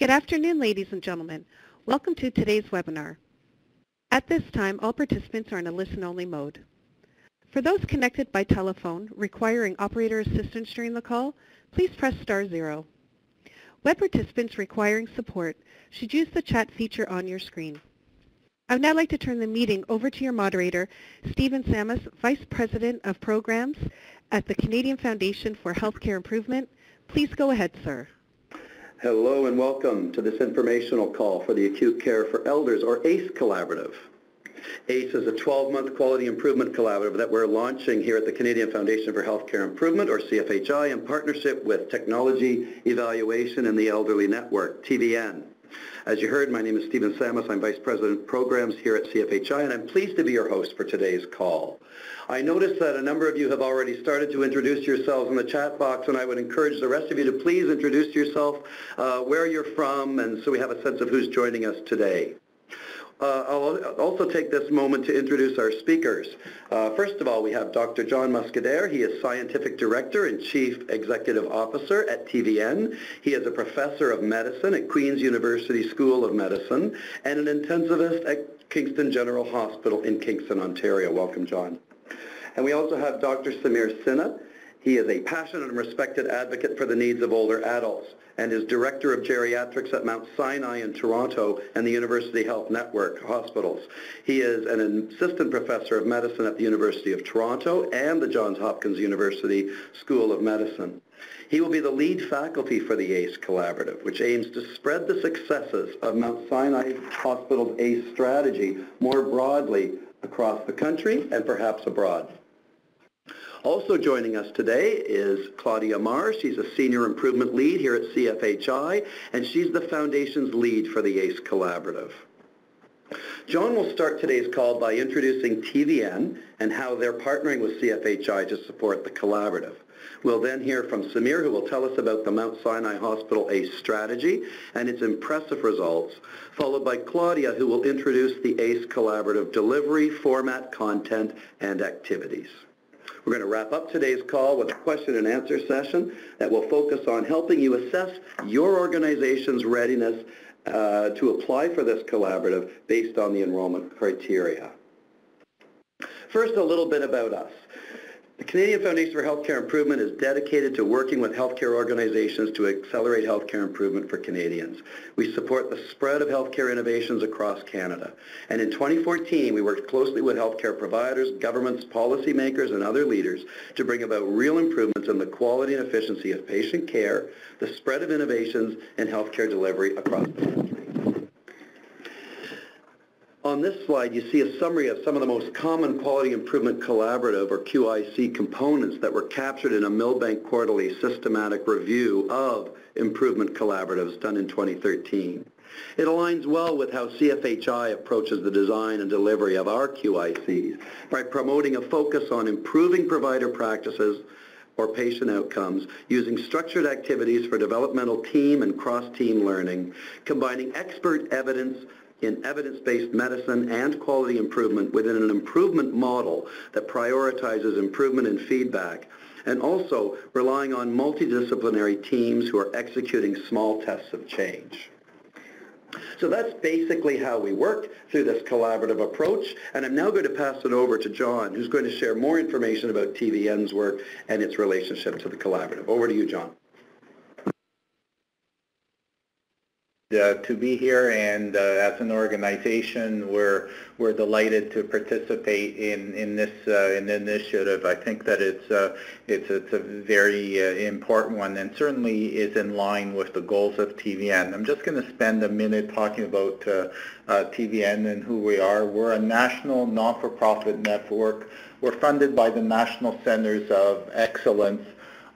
Good afternoon, ladies and gentlemen. Welcome to today's webinar. At this time, all participants are in a listen-only mode. For those connected by telephone requiring operator assistance during the call, please press star zero. Web participants requiring support should use the chat feature on your screen. I would now like to turn the meeting over to your moderator, Stephen Samis, Vice President of Programs at the Canadian Foundation for Healthcare Improvement. Please go ahead, sir. Hello and welcome to this informational call for the Acute Care for Elders, or ACE Collaborative. ACE is a 12-month quality improvement collaborative that we're launching here at the Canadian Foundation for Healthcare Improvement, or CFHI, in partnership with Technology Evaluation and the Elderly Network, TVN. As you heard, my name is Stephen Samis. I'm Vice President of Programs here at CFHI, and I'm pleased to be your host for today's call. I noticed that a number of you have already started to introduce yourselves in the chat box, and I would encourage the rest of you to please introduce yourself, uh, where you're from, and so we have a sense of who's joining us today. Uh, I'll also take this moment to introduce our speakers. Uh, first of all, we have Dr. John Muscedere. He is Scientific Director and Chief Executive Officer at TVN. He is a Professor of Medicine at Queen's University School of Medicine and an intensivist at Kingston General Hospital in Kingston, Ontario. Welcome, John. And we also have Dr. Samir Sinha. He is a passionate and respected advocate for the needs of older adults and is Director of Geriatrics at Mount Sinai in Toronto and the University Health Network Hospitals. He is an Assistant Professor of Medicine at the University of Toronto and the Johns Hopkins University School of Medicine. He will be the lead faculty for the ACE Collaborative, which aims to spread the successes of Mount Sinai Hospital's ACE strategy more broadly across the country and perhaps abroad. Also joining us today is Claudia Amar. She's a Senior Improvement Lead here at CFHI, and she's the Foundation's lead for the ACE Collaborative. John will start today's call by introducing TVN and how they're partnering with CFHI to support the collaborative. We'll then hear from Samir, who will tell us about the Mount Sinai Hospital ACE strategy and its impressive results, followed by Claudia, who will introduce the ACE Collaborative delivery, format, content, and activities. We're going to wrap up today's call with a question and answer session that will focus on helping you assess your organization's readiness uh, to apply for this collaborative based on the enrollment criteria. First, a little bit about us. The Canadian Foundation for Healthcare Improvement is dedicated to working with healthcare organizations to accelerate healthcare improvement for Canadians. We support the spread of healthcare innovations across Canada. And in 2014, we worked closely with healthcare providers, governments, policymakers, and other leaders to bring about real improvements in the quality and efficiency of patient care, the spread of innovations, and healthcare delivery across the country. On this slide, you see a summary of some of the most common Quality Improvement Collaborative, or QIC, components that were captured in a Milbank Quarterly systematic review of improvement collaboratives done in 2013. It aligns well with how CFHI approaches the design and delivery of our QICs by promoting a focus on improving provider practices or patient outcomes using structured activities for developmental team and cross-team learning, combining expert evidence in evidence-based medicine and quality improvement within an improvement model that prioritizes improvement and feedback, and also relying on multidisciplinary teams who are executing small tests of change. So that's basically how we work through this collaborative approach. And I'm now going to pass it over to John, who's going to share more information about TVN's work and its relationship to the collaborative. Over to you, John. Uh, to be here and uh, as an organization we're we're delighted to participate in in this uh, in initiative. I think that it's uh, it's it's a very uh, important one and certainly is in line with the goals of TVN I'm just going to spend a minute talking about TVN and who we are. We're a national non-for-profit network. We're funded by the National Centers of Excellence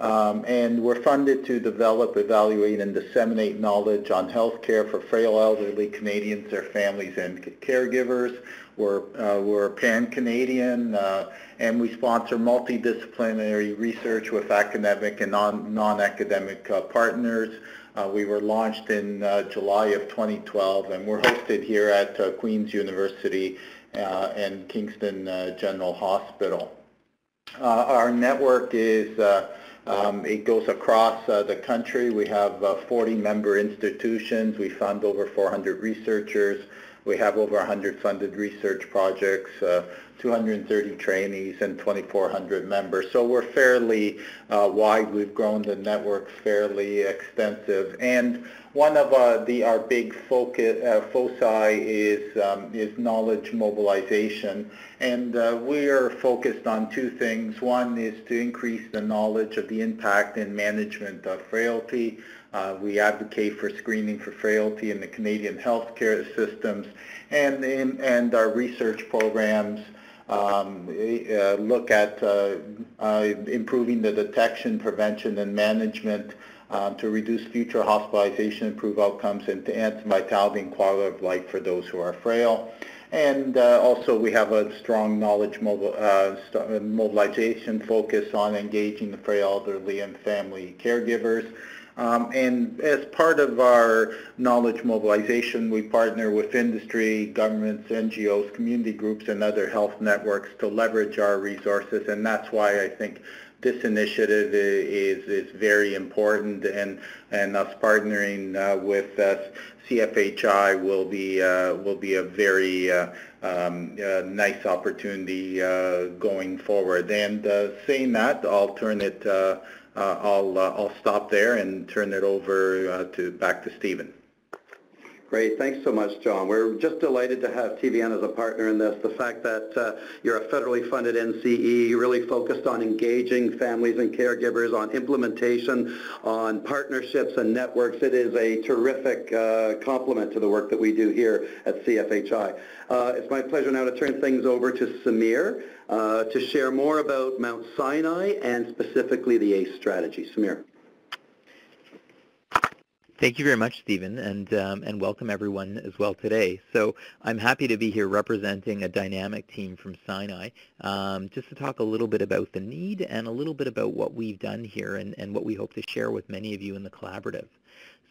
um, and we're funded to develop, evaluate, and disseminate knowledge on healthcare for frail elderly Canadians, their families, and caregivers. We're, uh, we're pan-Canadian, uh, and we sponsor multidisciplinary research with academic and non, non-academic uh, partners. Uh, we were launched in uh, July of 2012, and we're hosted here at uh, Queen's University and Kingston General Hospital. our network is Um, it goes across uh, the country. We have uh, 40 member institutions. We fund over 400 researchers. We have over 100 funded research projects, uh, 230 trainees, and 2,400 members. So we're fairly uh, wide. We've grown the network fairly extensive. And one of uh, the our big focus, uh, foci is um, is knowledge mobilization, and uh, we are focused on two things. One is to increase the knowledge of the impact and management of frailty. Uh, we advocate for screening for frailty in the Canadian healthcare systems, and in, and our research programs um, uh, look at uh, improving the detection, prevention, and management um, to reduce future hospitalization, improve outcomes, and to enhance vitality and quality of life for those who are frail. And uh, also we have a strong knowledge mobile, uh, mobilization focus on engaging the frail elderly and family caregivers. Um, and as part of our knowledge mobilization, we partner with industry, governments, NGOs, community groups, and other health networks to leverage our resources. And that's why I think this initiative is, is very important and, and us partnering uh, with uh, CFHI will be, uh, will be a very uh, um, uh, nice opportunity going forward. And saying that, I'll turn it I'll, I'll stop there and turn it over to back to Stephen. Great. Thanks so much, John. We're just delighted to have TVN as a partner in this. The fact that uh, you're a federally funded NCE, really focused on engaging families and caregivers, on implementation, on partnerships and networks. It is a terrific uh, complement to the work that we do here at CFHI. Uh, it's my pleasure now to turn things over to Samir uh, to share more about Mount Sinai and specifically the ACE strategy. Samir. Thank you very much, Stephen, and, um, and welcome everyone as well today. So I'm happy to be here representing a dynamic team from Sinai, um, just to talk a little bit about the need and a little bit about what we've done here and, and what we hope to share with many of you in the collaborative.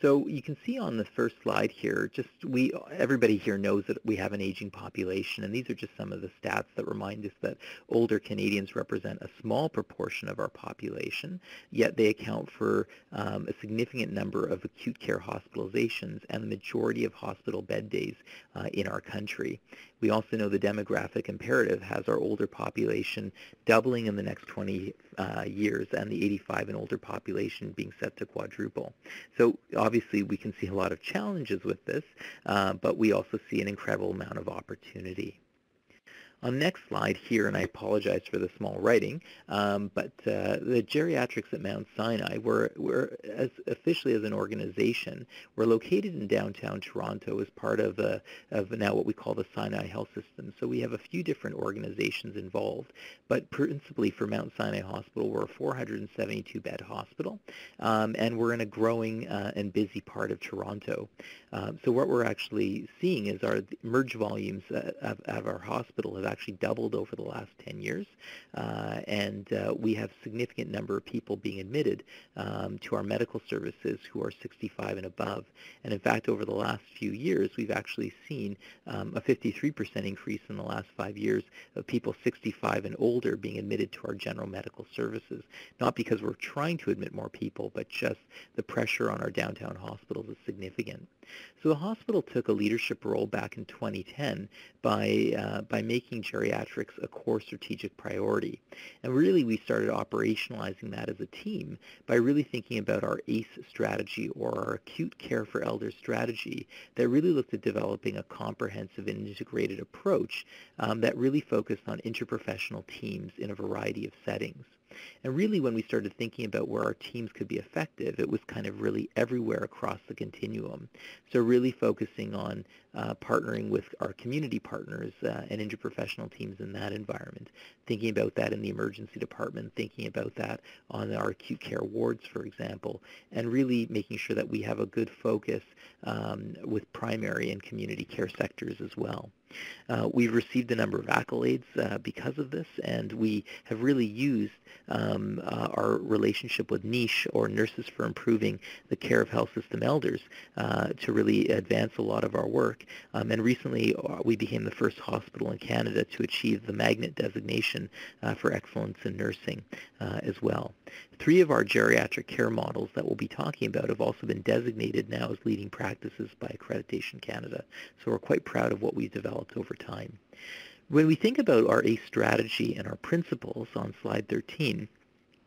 So you can see on the first slide here, just we everybody here knows that we have an aging population, and these are just some of the stats that remind us that older Canadians represent a small proportion of our population, yet they account for um, a significant number of acute care hospitalizations and the majority of hospital bed days uh, in our country. We also know the demographic imperative has our older population doubling in the next 20 uh, years and the 85 and older population being set to quadruple. So obviously we can see a lot of challenges with this, uh, but we also see an incredible amount of opportunity. On next slide here, and I apologize for the small writing, um, but uh, the geriatrics at Mount Sinai, we're, we're as officially as an organization, we're located in downtown Toronto as part of, a, of now what we call the Sinai Health System. So we have a few different organizations involved, but principally for Mount Sinai Hospital, we're a 472-bed hospital, um, and we're in a growing uh, and busy part of Toronto. Um, so what we're actually seeing is our emerg volumes uh, of, of our hospital have actually doubled over the last 10 years, uh, and uh, we have significant number of people being admitted um, to our medical services who are 65 and above. And in fact, over the last few years, we've actually seen um, a 53% increase in the last five years of people 65 and older being admitted to our general medical services, not because we're trying to admit more people, but just the pressure on our downtown hospitals is significant. So the hospital took a leadership role back in 2010 by, uh, by making geriatrics a core strategic priority. And really we started operationalizing that as a team by really thinking about our ACE strategy or our acute care for elders strategy that really looked at developing a comprehensive and integrated approach um, that really focused on interprofessional teams in a variety of settings. And really when we started thinking about where our teams could be effective, it was kind of really everywhere across the continuum. So really focusing on uh, partnering with our community partners uh, and interprofessional teams in that environment, thinking about that in the emergency department, thinking about that on our acute care wards, for example, and really making sure that we have a good focus um, with primary and community care sectors as well. Uh, we've received a number of accolades uh, because of this, and we have really used um, uh, our relationship with NICHE, or Nurses for Improving the Care of Health System Elders, uh, to really advance a lot of our work. Um, and recently, uh, we became the first hospital in Canada to achieve the Magnet designation uh, for excellence in nursing as well. Three of our geriatric care models that we'll be talking about have also been designated now as leading practices by Accreditation Canada. So we're quite proud of what we've developed over time. When we think about our ACE strategy and our principles on slide 13,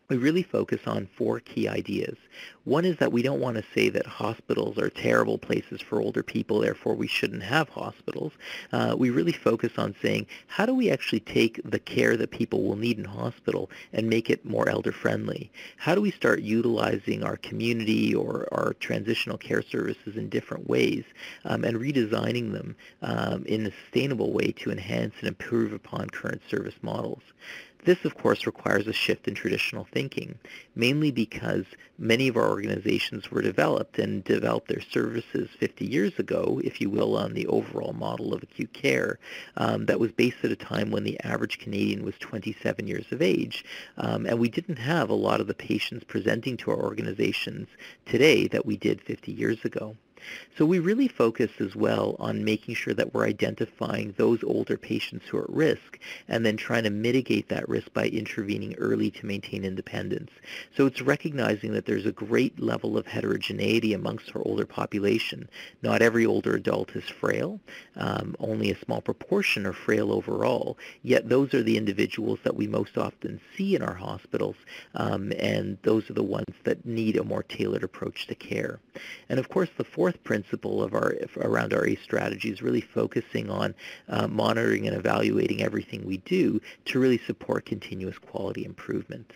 we really focus on four key ideas. One is that we don't want to say that hospitals are terrible places for older people, therefore we shouldn't have hospitals. Uh, we really focus on saying, how do we actually take the care that people will need in hospital and make it more elder-friendly? How do we start utilizing our community or our transitional care services in different ways um, and redesigning them um, in a sustainable way to enhance and improve upon current service models? This, of course, requires a shift in traditional thinking, mainly because many of our organizations were developed and developed their services 50 years ago, if you will, on the overall model of acute care um, that was based at a time when the average Canadian was 27 years of age. Um, and we didn't have a lot of the patients presenting to our organizations today that we did 50 years ago. So we really focus as well on making sure that we're identifying those older patients who are at risk and then trying to mitigate that risk by intervening early to maintain independence. So it's recognizing that there's a great level of heterogeneity amongst our older population. Not every older adult is frail. Um, only a small proportion are frail overall. Yet those are the individuals that we most often see in our hospitals, um, and those are the ones that need a more tailored approach to care. And of course, the fourth fourth principle of our around our ACE strategy is really focusing on uh, monitoring and evaluating everything we do to really support continuous quality improvement.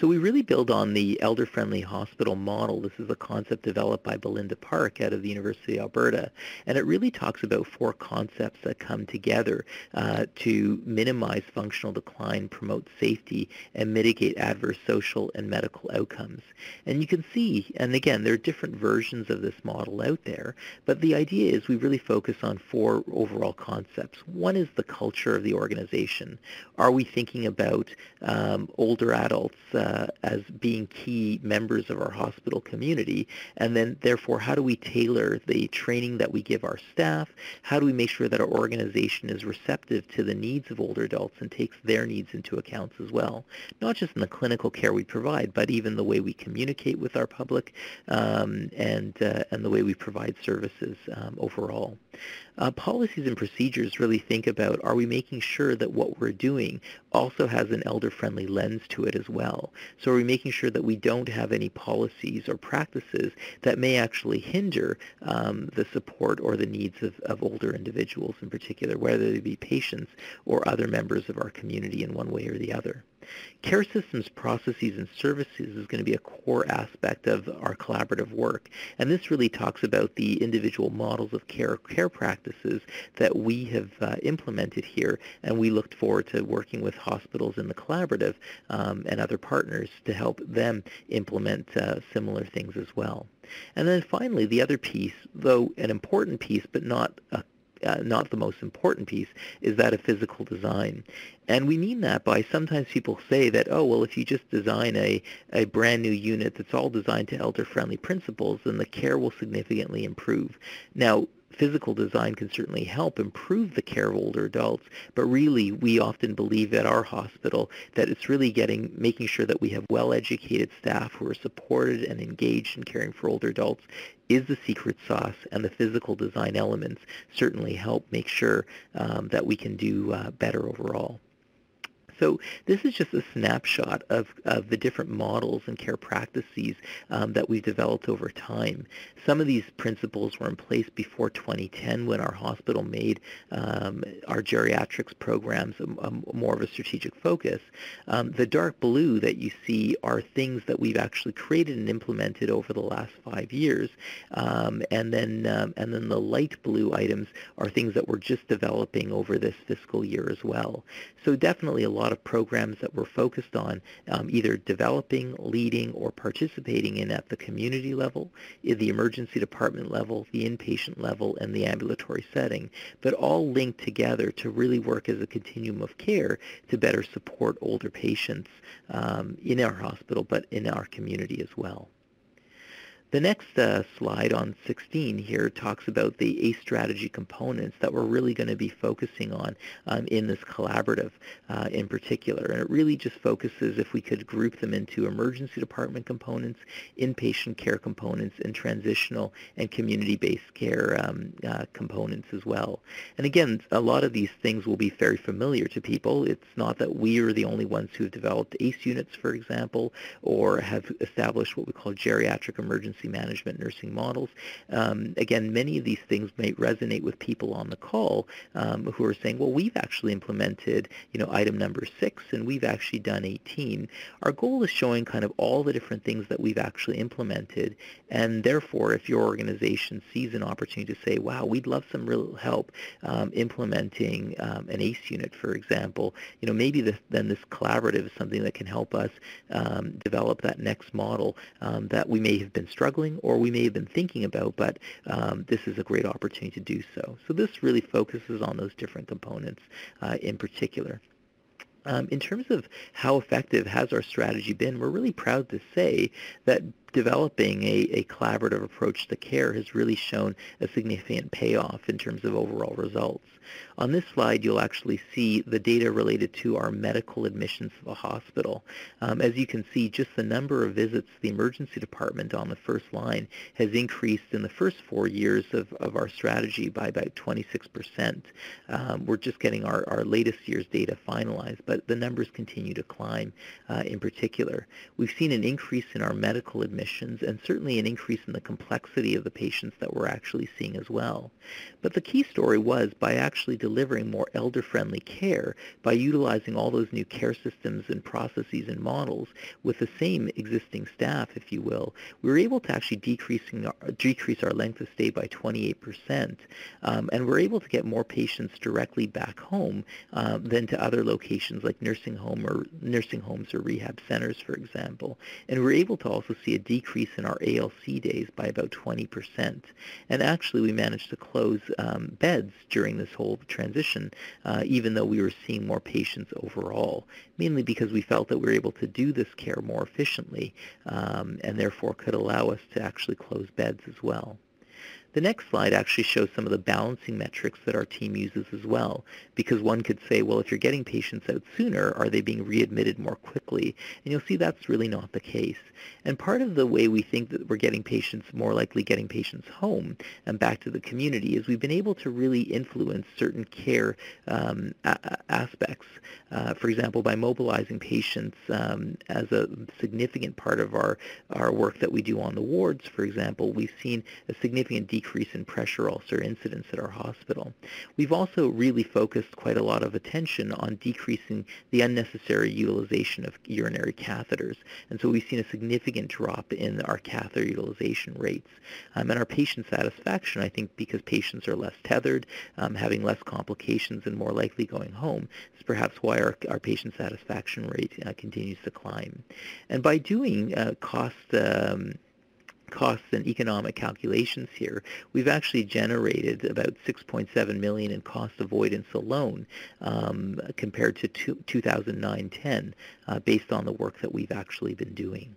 So we really build on the elder-friendly hospital model. This is a concept developed by Belinda Parke out of the University of Alberta, and it really talks about four concepts that come together uh, to minimize functional decline, promote safety, and mitigate adverse social and medical outcomes. And you can see, and again, there are different versions of this model out there, but the idea is we really focus on four overall concepts. One is the culture of the organization. Are we thinking about um, older adults uh, as being key members of our hospital community? And then, therefore, how do we tailor the training that we give our staff? How do we make sure that our organization is receptive to the needs of older adults and takes their needs into account as well? Not just in the clinical care we provide, but even the way we communicate with our public um, and, uh, and the way we provide services um, overall. Uh, policies and procedures really think about are we making sure that what we're doing also has an elder-friendly lens to it as well. So are we making sure that we don't have any policies or practices that may actually hinder um, the support or the needs of, of older individuals in particular, whether they be patients or other members of our community in one way or the other. Care systems, processes, and services is going to be a core aspect of our collaborative work. And this really talks about the individual models of care, care practices that we have uh, implemented here. And we looked forward to working with hospitals in the collaborative um, and other partners to help them implement uh, similar things as well. And then finally, the other piece, though an important piece, but not a uh, not the most important piece, is that of physical design. And we mean that by sometimes people say that, oh, well, if you just design a, a brand new unit that's all designed to elder-friendly principles, then the care will significantly improve. Now, physical design can certainly help improve the care of older adults, but really we often believe at our hospital that it's really getting, making sure that we have well-educated staff who are supported and engaged in caring for older adults is the secret sauce, and the physical design elements certainly help make sure um, that we can do uh, better overall. So this is just a snapshot of, of the different models and care practices um, that we've developed over time. Some of these principles were in place before 2010 when our hospital made um, our geriatrics programs a, a, more of a strategic focus. Um, the dark blue that you see are things that we've actually created and implemented over the last five years. Um, and, then, um, and then the light blue items are things that we're just developing over this fiscal year as well. So definitely a lot lot of programs that we're focused on um, either developing, leading, or participating in at the community level, the emergency department level, the inpatient level, and the ambulatory setting, but all linked together to really work as a continuum of care to better support older patients um, in our hospital, but in our community as well. The next uh, slide on 16 here talks about the ACE strategy components that we're really going to be focusing on um, in this collaborative uh, in particular. And it really just focuses, if we could group them into emergency department components, inpatient care components, and transitional and community-based care um, uh, components as well. And again, a lot of these things will be very familiar to people. It's not that we are the only ones who have developed ACE units, for example, or have established what we call geriatric emergency emergency management nursing models. Um, again, many of these things may resonate with people on the call um, who are saying, well, we've actually implemented, you know, item number six, and we've actually done 18. Our goal is showing kind of all the different things that we've actually implemented, and therefore, if your organization sees an opportunity to say, wow, we'd love some real help um, implementing um, an ACE unit, for example, you know, maybe this, then this collaborative is something that can help us um, develop that next model um, that we may have been struggling struggling or we may have been thinking about, but um, this is a great opportunity to do so. So this really focuses on those different components uh, in particular. Um, in terms of how effective has our strategy been, we're really proud to say that developing a, a collaborative approach to care has really shown a significant payoff in terms of overall results. On this slide, you'll actually see the data related to our medical admissions to the hospital. Um, as you can see, just the number of visits to the emergency department on the first line has increased in the first four years of, of our strategy by about 26%. Um, we're just getting our, our latest year's data finalized, but the numbers continue to climb uh, in particular. We've seen an increase in our medical admissions and certainly an increase in the complexity of the patients that we're actually seeing as well. But the key story was by actually delivering more elder-friendly care by utilizing all those new care systems and processes and models with the same existing staff, if you will, we were able to actually decreasing our, decrease our length of stay by 28%. Um, and we're able to get more patients directly back home um, than to other locations like nursing home or nursing homes or rehab centers, for example. And we're able to also see a decrease in our ALC days by about 20%. And actually, we managed to close um, beds during this whole transition, uh, even though we were seeing more patients overall, mainly because we felt that we were able to do this care more efficiently um, and therefore could allow us to actually close beds as well. The next slide actually shows some of the balancing metrics that our team uses as well, because one could say, well, if you're getting patients out sooner, are they being readmitted more quickly? And you'll see that's really not the case. And part of the way we think that we're getting patients, more likely getting patients home and back to the community, is we've been able to really influence certain care um, aspects. Uh, for example, by mobilizing patients um, as a significant part of our, our work that we do on the wards, for example, we've seen a significant decrease decrease in pressure ulcer incidence at our hospital. We've also really focused quite a lot of attention on decreasing the unnecessary utilization of urinary catheters. And so we've seen a significant drop in our catheter utilization rates. Um, and our patient satisfaction, I think because patients are less tethered, um, having less complications and more likely going home, is perhaps why our, our patient satisfaction rate uh, continues to climb. And by doing uh, cost um, costs and economic calculations here, we've actually generated about 6.7 million in cost avoidance alone um, compared to 2009-10 uh, based on the work that we've actually been doing.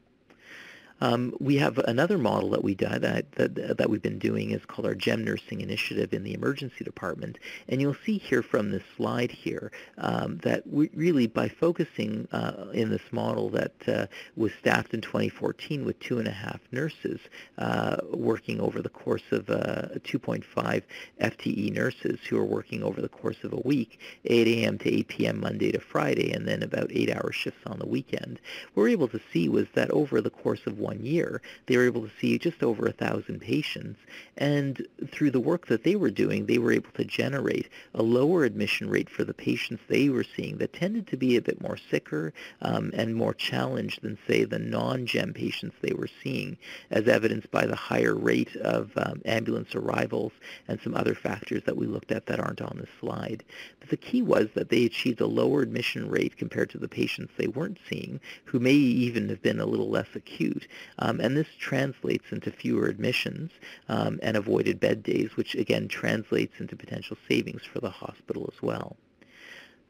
Um, we have another model that we do, that, that, that we've been doing is called our GEM Nursing Initiative in the emergency department. And you'll see here from this slide here um, that we really by focusing uh, in this model that uh, was staffed in 2014 with two and a half nurses uh, working over the course of uh, 2.5 FTE nurses who are working over the course of a week, 8 a.m. to 8 p.m. Monday to Friday, and then about eight-hour shifts on the weekend. What we're able to see was that over the course of one year, they were able to see just over a thousand patients. And through the work that they were doing, they were able to generate a lower admission rate for the patients they were seeing that tended to be a bit more sicker um, and more challenged than, say, the non-GEM patients they were seeing, as evidenced by the higher rate of um, ambulance arrivals and some other factors that we looked at that aren't on the slide. But the key was that they achieved a lower admission rate compared to the patients they weren't seeing, who may even have been a little less acute. Um, and this translates into fewer admissions um, and avoided bed days, which again translates into potential savings for the hospital as well.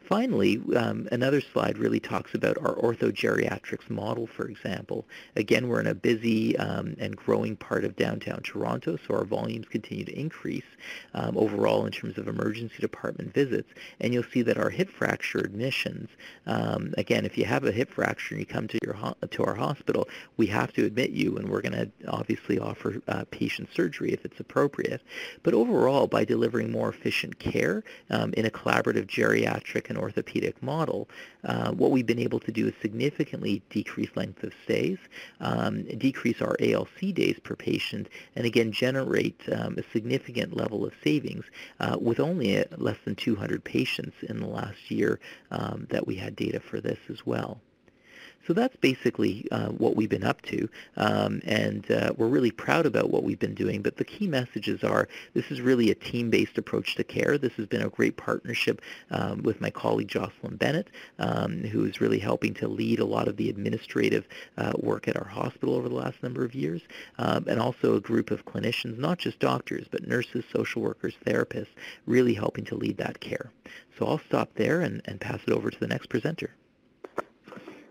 Finally, um, another slide really talks about our orthogeriatrics model, for example. Again, we're in a busy um, and growing part of downtown Toronto, so our volumes continue to increase um, overall in terms of emergency department visits. And you'll see that our hip fracture admissions, um, again, if you have a hip fracture and you come to, your to our hospital, we have to admit you, and we're going to obviously offer uh, patient surgery if it's appropriate. But overall, by delivering more efficient care um, in a collaborative geriatric and orthopedic model, uh, what we've been able to do is significantly decrease length of stays, um, decrease our ALC days per patient, and again generate um, a significant level of savings uh, with only a, less than 200 patients in the last year um, that we had data for this as well. So that's basically uh, what we've been up to, um, and uh, we're really proud about what we've been doing. But the key messages are this is really a team-based approach to care. This has been a great partnership um, with my colleague Jocelyn Bennett, um, who is really helping to lead a lot of the administrative uh, work at our hospital over the last number of years, um, and also a group of clinicians, not just doctors, but nurses, social workers, therapists, really helping to lead that care. So I'll stop there and, and pass it over to the next presenter.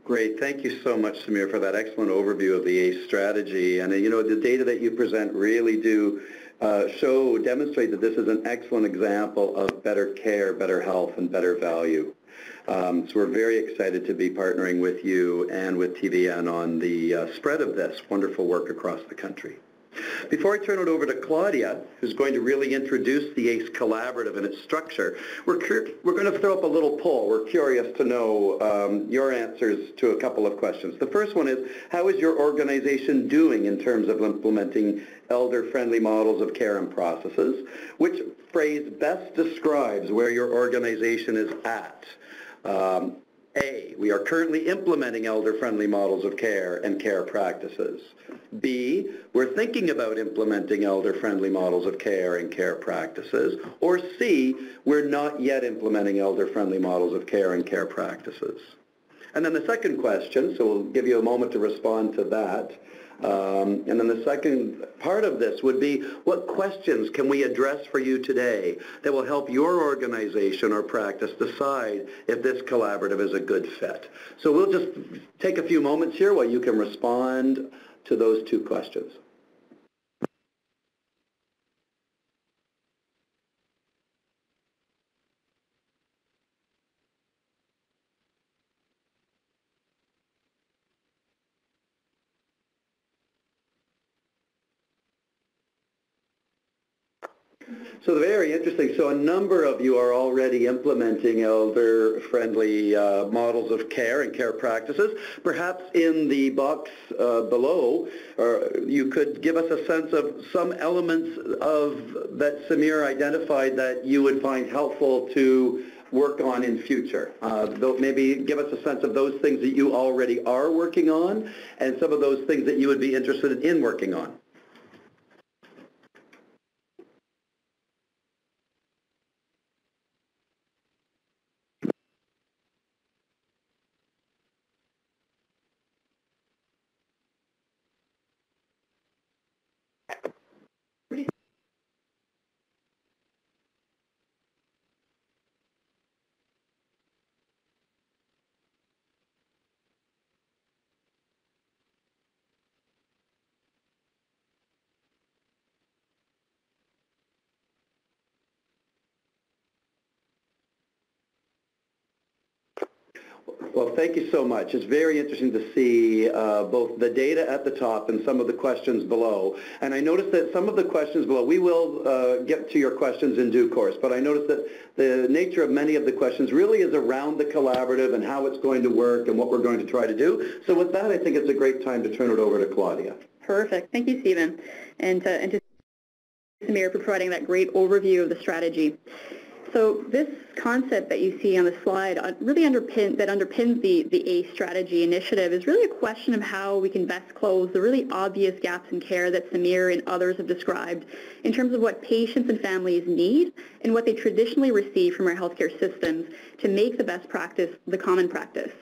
Great. Thank you so much, Samir, for that excellent overview of the ACE strategy. And, uh, you know, the data that you present really do uh, show, demonstrate that this is an excellent example of better care, better health, and better value. Um, so we're very excited to be partnering with you and with TVN on the uh, spread of this wonderful work across the country. Before I turn it over to Claudia, who's going to really introduce the ACE Collaborative and its structure, we're, we're going to throw up a little poll. We're curious to know um, your answers to a couple of questions. The first one is, how is your organization doing in terms of implementing elder-friendly models of care and processes? Which phrase best describes where your organization is at? Um, a, we are currently implementing elder-friendly models of care and care practices. B, we're thinking about implementing elder-friendly models of care and care practices. Or C, we're not yet implementing elder-friendly models of care and care practices. And then the second question, so we'll give you a moment to respond to that, um, and then the second part of this would be, what questions can we address for you today that will help your organization or practice decide if this collaborative is a good fit? So we'll just take a few moments here while you can respond to those two questions. So very interesting. So a number of you are already implementing elder-friendly uh, models of care and care practices. Perhaps in the box uh, below, or you could give us a sense of some elements of that Samir identified that you would find helpful to work on in future. Uh, maybe give us a sense of those things that you already are working on and some of those things that you would be interested in working on. Well, thank you so much. It's very interesting to see uh, both the data at the top and some of the questions below. And I noticed that some of the questions below, we will uh, get to your questions in due course, but I noticed that the nature of many of the questions really is around the collaborative and how it's going to work and what we're going to try to do. So with that, I think it's a great time to turn it over to Claudia. Perfect. Thank you, Stephen. And to, and to Samir for providing that great overview of the strategy. So this concept that you see on the slide uh, really underpin, that underpins the, the ACE strategy initiative is really a question of how we can best close the really obvious gaps in care that Samir and others have described in terms of what patients and families need and what they traditionally receive from our healthcare systems to make the best practice the common practice.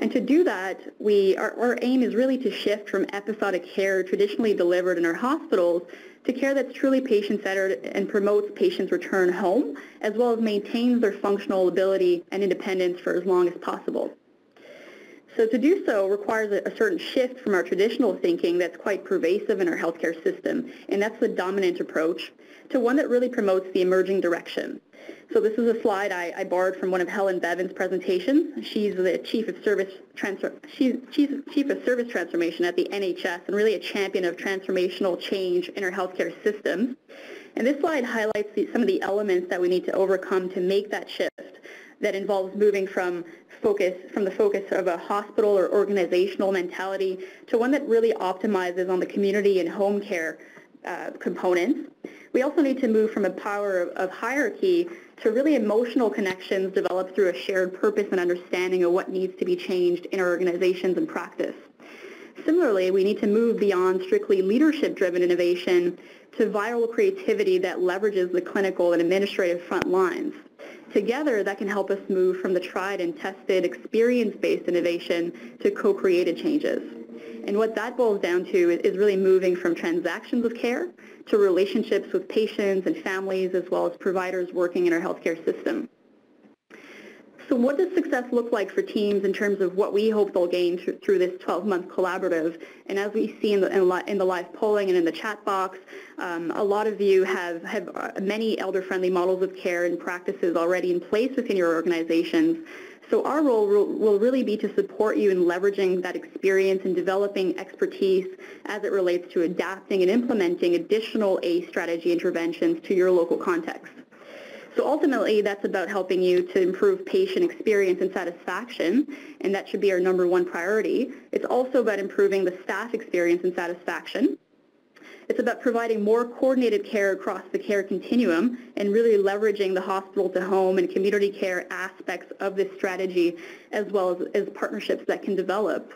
And to do that, we, our, our aim is really to shift from episodic care traditionally delivered in our hospitals to care that's truly patient-centered and promotes patients' return home, as well as maintains their functional ability and independence for as long as possible. So to do so requires a, certain shift from our traditional thinking that's quite pervasive in our healthcare system, and that's the dominant approach, to one that really promotes the emerging direction. So this is a slide I, I borrowed from one of Helen Bevan's presentations. She's the Chief of Service Transfer, she's Chief, Chief of Service Transformation at the NHS and really a champion of transformational change in our healthcare system. And this slide highlights the, some of the elements that we need to overcome to make that shift that involves moving from focus from the focus of a hospital or organizational mentality to one that really optimizes on the community and home care uh, components. We also need to move from a power of, of hierarchy to really emotional connections developed through a shared purpose and understanding of what needs to be changed in our organizations and practice. Similarly, we need to move beyond strictly leadership-driven innovation to viral creativity that leverages the clinical and administrative front lines. Together, that can help us move from the tried and tested experience-based innovation to co-created changes. And what that boils down to is really moving from transactions of care to relationships with patients and families as well as providers working in our healthcare system. So what does success look like for teams in terms of what we hope they'll gain through this 12-month collaborative? And as we see in the, in the live polling and in the chat box, um, a lot of you have, have uh, many elder-friendly models of care and practices already in place within your organizations. So our role will really be to support you in leveraging that experience and developing expertise as it relates to adapting and implementing additional ACE strategy interventions to your local context. So ultimately, that's about helping you to improve patient experience and satisfaction, and that should be our number one priority. It's also about improving the staff experience and satisfaction. It's about providing more coordinated care across the care continuum and really leveraging the hospital to home and community care aspects of this strategy as well as, as partnerships that can develop.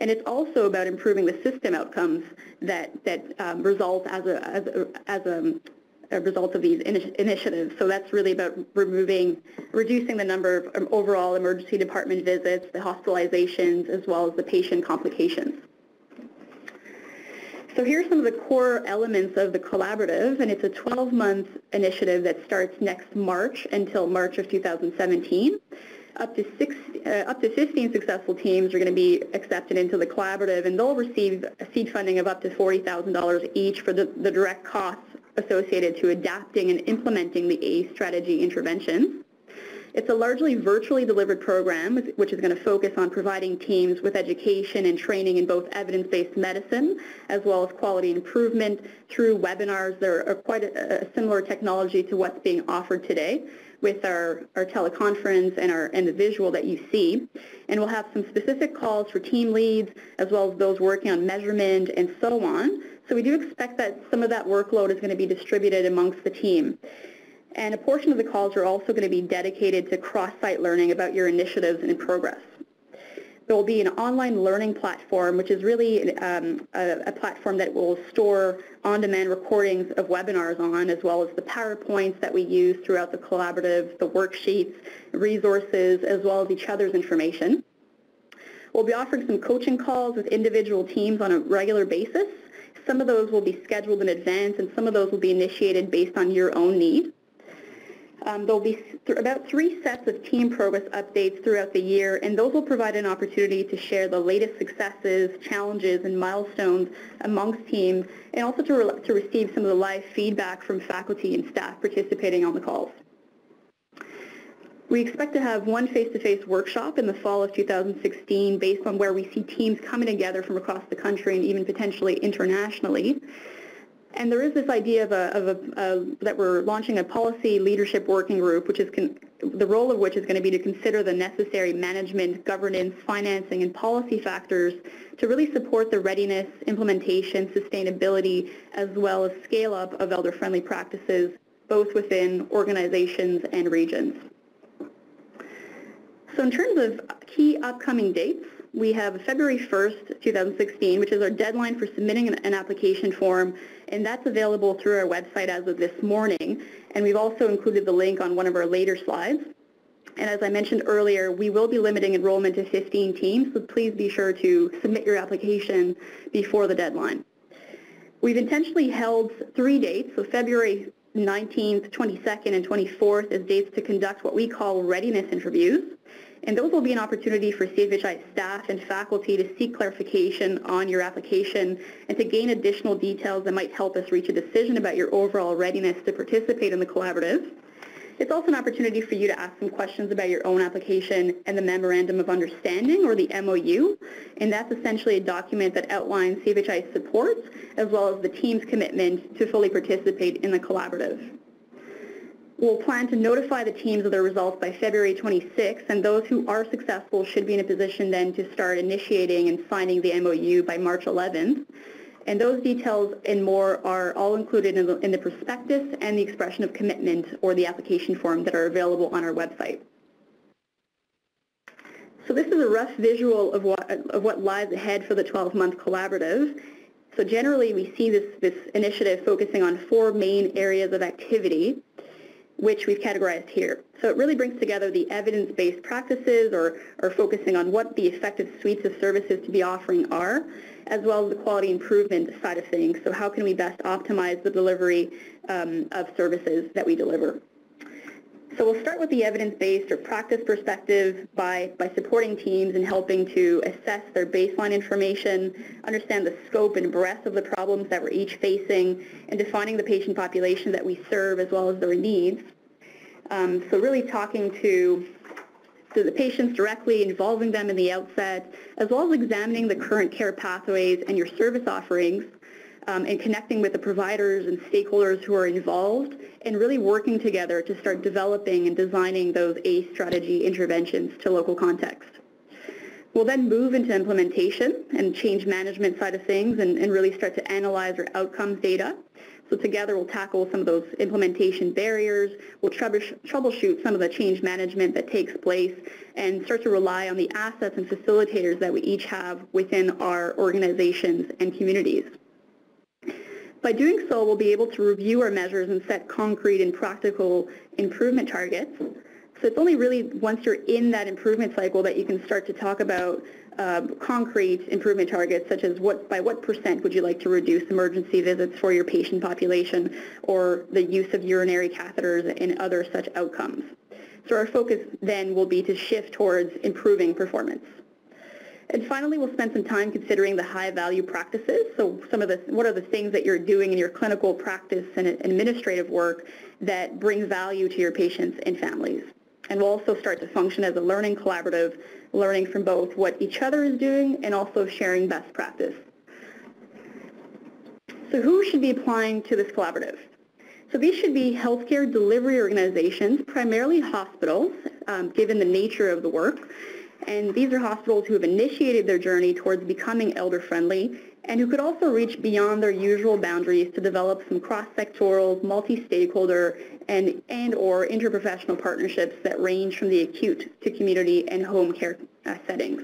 And it's also about improving the system outcomes that, that um, result as a, as a, as a a result of these initiatives. So that's really about removing, reducing the number of um, overall emergency department visits, the hospitalizations, as well as the patient complications. So here's some of the core elements of the collaborative, and it's a 12-month initiative that starts next March until March of 2017. Up to, six, uh, up to 15 successful teams are going to be accepted into the collaborative, and they'll receive seed funding of up to $40,000 each for the, the direct costs associated to adapting and implementing the ACE strategy interventions. It's a largely virtually delivered program, which is going to focus on providing teams with education and training in both evidence-based medicine as well as quality improvement through webinars. They're quite a, a similar technology to what's being offered today with our, our teleconference and, our, and the visual that you see. And we'll have some specific calls for team leads as well as those working on measurement and so on so we do expect that some of that workload is going to be distributed amongst the team. And a portion of the calls are also going to be dedicated to cross-site learning about your initiatives and in progress. There will be an online learning platform, which is really um, a, a, platform that will store on-demand recordings of webinars on, as well as the PowerPoints that we use throughout the collaborative, the worksheets, resources, as well as each other's information. We'll be offering some coaching calls with individual teams on a regular basis, some of those will be scheduled in advance, and some of those will be initiated based on your own need. Um, there will be th about three sets of team progress updates throughout the year, and those will provide an opportunity to share the latest successes, challenges, and milestones amongst teams, and also to, re to receive some of the live feedback from faculty and staff participating on the calls. We expect to have one face-to-face workshop in the fall of 2016 based on where we see teams coming together from across the country and even potentially internationally. And there is this idea of, a, of a, that we're launching a policy leadership working group, which is the role of which is going to be to consider the necessary management, governance, financing, and policy factors to really support the readiness, implementation, sustainability, as well as scale-up of elder-friendly practices, both within organizations and regions. So in terms of key upcoming dates, we have February 1st, 2016, which is our deadline for submitting an, an, application form, and that's available through our website as of this morning. And we've also included the link on one of our later slides. And as I mentioned earlier, we will be limiting enrollment to 15 teams, so please be sure to submit your application before the deadline. We've intentionally held three dates, so February 19th, 22nd, and 24th as dates to conduct what we call readiness interviews. And those will be an opportunity for CFHI staff and faculty to seek clarification on your application and to gain additional details that might help us reach a decision about your overall readiness to participate in the collaborative. It's also an opportunity for you to ask some questions about your own application and the Memorandum of Understanding, or the MOU, and that's essentially a document that outlines CFHI's supports as well as the team's commitment to fully participate in the collaborative. We'll plan to notify the teams of their results by February 26th, and those who are successful should be in a position then to start initiating and signing the MOU by March 11th. And those details and more are all included in the, in the prospectus and the expression of commitment or the application form that are available on our website. So this is a rough visual of what, of what lies ahead for the 12-month collaborative. So generally we see this, this initiative focusing on four main areas of activity which we've categorized here. So it really brings together the evidence-based practices or, or focusing on what the effective suites of services to be offering are, as well as the quality improvement side of things. So how can we best optimize the delivery um, of services that we deliver? So we'll start with the evidence-based or practice perspective by, by supporting teams and helping to assess their baseline information, understand the scope and breadth of the problems that we're each facing, and defining the patient population that we serve as well as their needs. Um, so really talking to, to the patients directly, involving them in the outset, as well as examining the current care pathways and your service offerings um, and connecting with the providers and stakeholders who are involved and really working together to start developing and designing those ACE strategy interventions to local context. We'll then move into implementation and change management side of things and, and really start to analyze our outcomes data. So together we'll tackle some of those implementation barriers, we'll troubleshoot some of the change management that takes place and start to rely on the assets and facilitators that we each have within our organizations and communities. By doing so, we'll be able to review our measures and set concrete and practical improvement targets. So it's only really once you're in that improvement cycle that you can start to talk about uh, concrete improvement targets, such as what by what percent would you like to reduce emergency visits for your patient population or the use of urinary catheters and other such outcomes. So our focus then will be to shift towards improving performance. And finally, we'll spend some time considering the high-value practices. So some of the, what are the things that you're doing in your clinical practice and administrative work that bring value to your patients and families. And we'll also start to function as a learning collaborative, learning from both what each other is doing and also sharing best practice. So who should be applying to this collaborative? So these should be healthcare delivery organizations, primarily hospitals, um, given the nature of the work, and these are hospitals who have initiated their journey towards becoming elder-friendly and who could also reach beyond their usual boundaries to develop some cross-sectoral, multi-stakeholder, and, and or interprofessional partnerships that range from the acute to community and home care uh, settings.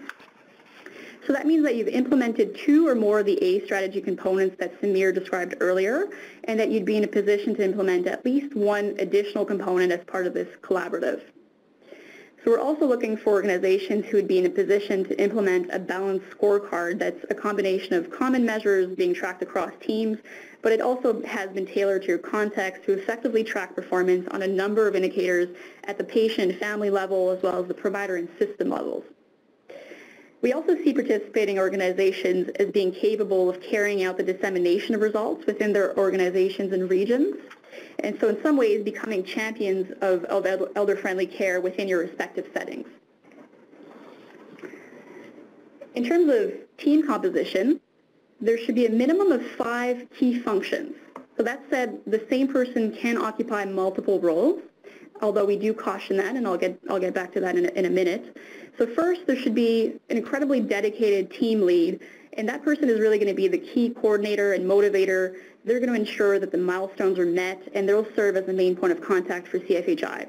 So that means that you've implemented two or more of the ACE strategy components that Samir described earlier, and that you'd be in a position to implement at least one additional component as part of this collaborative. So we're also looking for organizations who would be in a position to implement a balanced scorecard that's a combination of common measures being tracked across teams, but it also has been tailored to your context to effectively track performance on a number of indicators at the patient family level as well as the provider and system levels. We also see participating organizations as being capable of carrying out the dissemination of results within their organizations and regions And so in some ways, becoming champions of, elder-friendly care within your respective settings. In terms of team composition, there should be a minimum of five key functions. So that said, the same person can occupy multiple roles, although we do caution that, and I'll get, I'll get back to that in a, in a minute. So first, there should be an incredibly dedicated team lead, and that person is really going to be the key coordinator and motivator. They're going to ensure that the milestones are met, and they'll serve as the main point of contact for CFHI.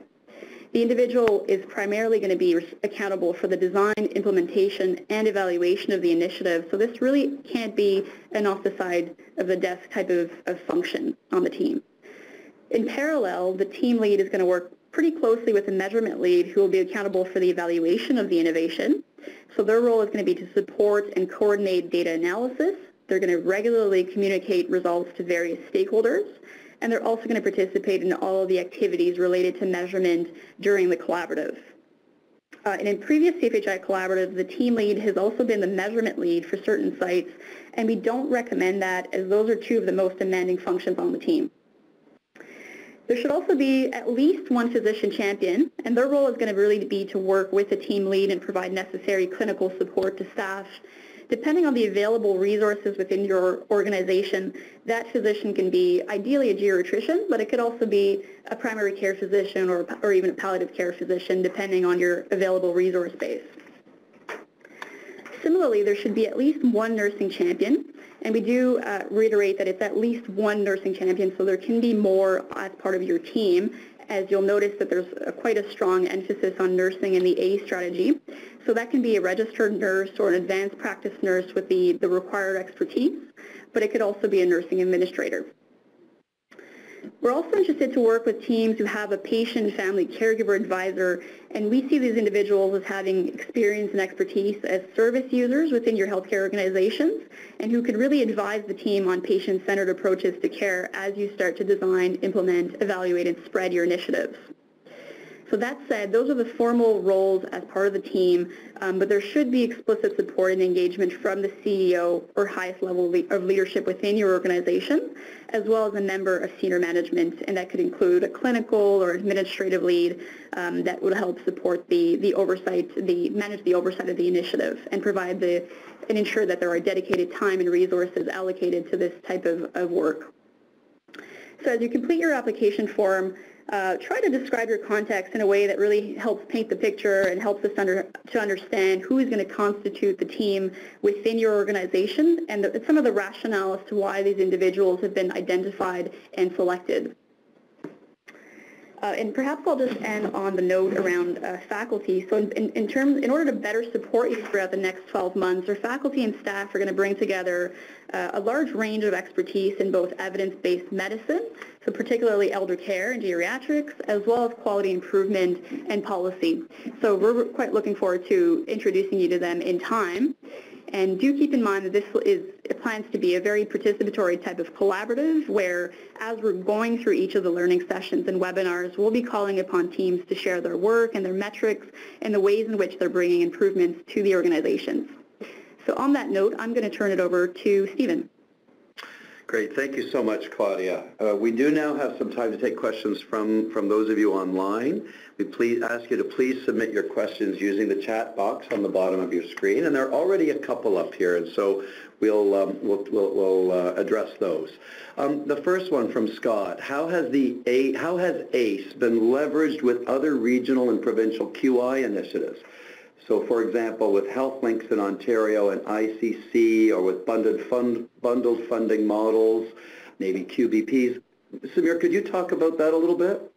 The individual is primarily going to be accountable for the design, implementation, and evaluation of the initiative, so this really can't be an off-the-side of the desk type of, of function on the team. In parallel, the team lead is going to work pretty closely with the measurement lead who will be accountable for the evaluation of the innovation. So their role is going to be to support and coordinate data analysis. They're going to regularly communicate results to various stakeholders and they're also going to participate in all of the activities related to measurement during the collaborative. Uh, and in previous CFHI collaboratives, the team lead has also been the measurement lead for certain sites, and we don't recommend that as those are two of the most demanding functions on the team. There should also be at least one physician champion, and their role is going to really be to work with the team lead and provide necessary clinical support to staff depending on the available resources within your organization, that physician can be ideally a geriatrician, but it could also be a primary care physician or, or even a palliative care physician, depending on your available resource base. Similarly, there should be at least one nursing champion, and we do uh, reiterate that it's at least one nursing champion, so there can be more as part of your team, as you'll notice that there's a, quite a strong emphasis on nursing in the ACE strategy. So that can be a registered nurse or an advanced practice nurse with the, the required expertise, but it could also be a nursing administrator. We're also interested to work with teams who have a patient family caregiver advisor, and we see these individuals as having experience and expertise as service users within your healthcare organizations, and who could really advise the team on patient-centered approaches to care as you start to design, implement, evaluate, and spread your initiatives. So that said, those are the formal roles as part of the team, um, but there should be explicit support and engagement from the CEO or highest level of leadership within your organization, as well as a member of senior management, and that could include a clinical or administrative lead um, that would help support the, the oversight, the manage the oversight of the initiative and provide the, and ensure that there are dedicated time and resources allocated to this type of, of work. So as you complete your application form, uh, try to describe your context in a way that really helps paint the picture and helps us under, to understand who is going to constitute the team within your organization and the, some of the rationale as to why these individuals have been identified and selected. Uh, and perhaps I'll just end on the note around uh, faculty. So in, in, in, terms, in order to better support you throughout the next 12 months, our faculty and staff are going to bring together uh, a large range of expertise in both evidence-based medicine, so particularly elder care and geriatrics, as well as quality improvement and policy. So we're quite looking forward to introducing you to them in time. And do keep in mind that this is plans to be a very participatory type of collaborative where as we're going through each of the learning sessions and webinars, we'll be calling upon teams to share their work and their metrics and the ways in which they're bringing improvements to the organizations. So on that note, I'm going to turn it over to Stephen. Great. Thank you so much, Claudia. Uh, we do now have some time to take questions from, from those of you online. We please ask you to please submit your questions using the chat box on the bottom of your screen, and there are already a couple up here, and so we'll, um, we'll, we'll, we'll uh, address those. Um, the first one from Scott, how has, the A, how has ACE been leveraged with other regional and provincial QI initiatives? So for example, with health links in Ontario and ICC or with bundled, fund, bundled funding models, maybe QBPs. Samir, could you talk about that a little bit?